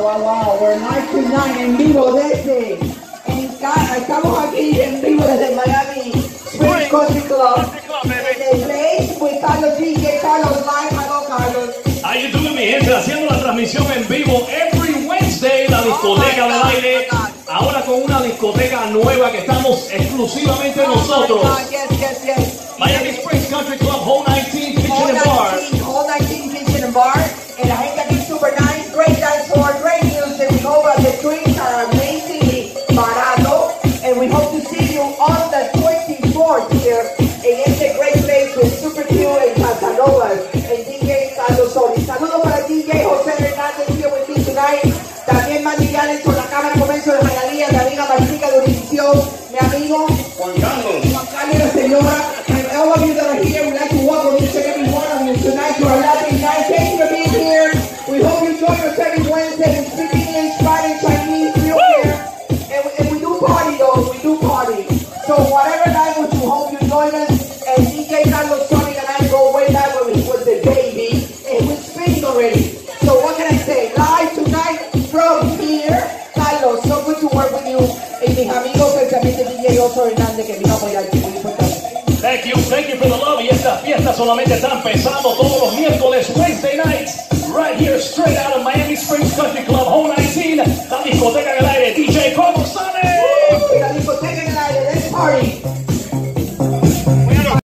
Wow, wow, we're live tonight en vivo desde en. Estamos aquí en vivo desde Miami Springs Country Club. The place with Carlos DJ, Carlos Live. Hello, Carlos. How you doing, mi gente? Haciendo la transmisión en vivo every Wednesday, la discoteca del aire. Ahora con una discoteca nueva que estamos exclusivamente nosotros. Oh, yes, yes, yes. Miami Springs Country Club, Hole 19 Kitchen and Bar. 19, Whole 19 Kitchen and Bar. And la gente También Mandy por la Cámara de Comercio de Regalía, la Liga Martica de Univision, mi amigo Juan Carlos. Juan Carlos la señora, and all of you that are here, we'd like to welcome each and every one of you tonight to our Latin night. Thank you for being here. We hope you join us every Wednesday. We speak English, Spanish, Chinese, we don't. And, we- and we do party though, we do party. So whatever language you hope you join us. And DJ Carlos Thank you, thank you for the love. Y esta fiesta solamente está empezando todos los miércoles, Wednesday nights, right here, straight out of Miami Springs Country Club, Home 19, la discoteca en el aire, DJ Cobo Sonic. La discoteca en el aire, let's party.